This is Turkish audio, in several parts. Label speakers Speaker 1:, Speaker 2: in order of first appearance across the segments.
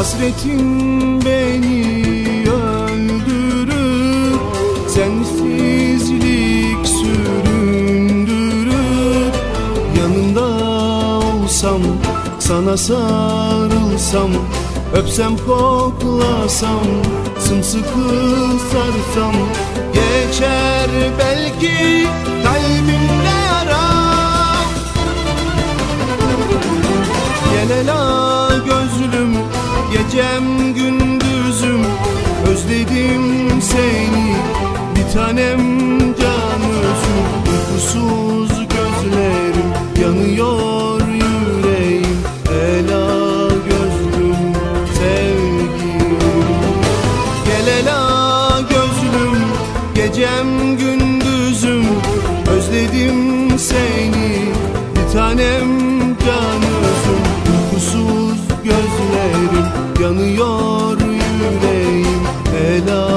Speaker 1: Hasretin beni öldürür Sensizlik süründürür. Yanında olsam sana sarılsam Öpsem koklasam sımsıkı sarsam Geçer belki gecem gündüzüm Özledim seni. Bir tanem can özüm Uykusuz gözlerim yanıyor yüreğim. Ela gözlüm sevgilim. Gel ela gözlüm gecem gündüzüm Özledim seni. Bir tanem yanıyor yüreğim. Ela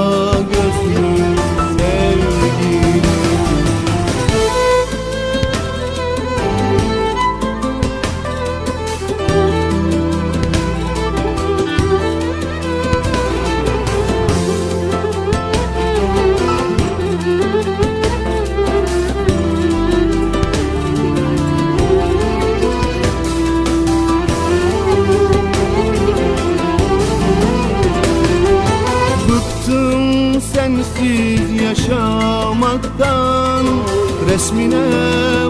Speaker 1: yaşamaktan Resmine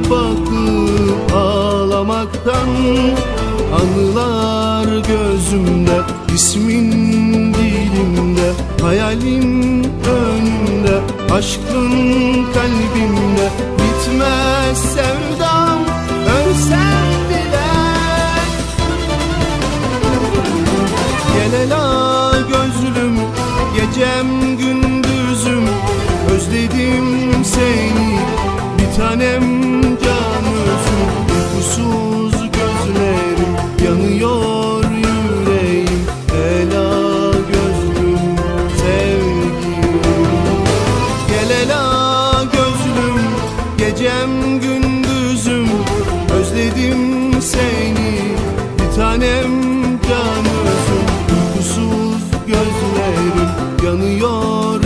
Speaker 1: bakıp ağlamaktan Anılar gözümde ismin dilimde Hayalin önümde aşkın kalbimde Bitmez sevdam tanem canımsın Uykusuz gözlerim yanıyor yüreğim. Ela gözlüm sevgilim. Gel ela gözlüm gecem gündüzüm. Özledim seni bir tanem canımsın Uykusuz gözlerim yanıyor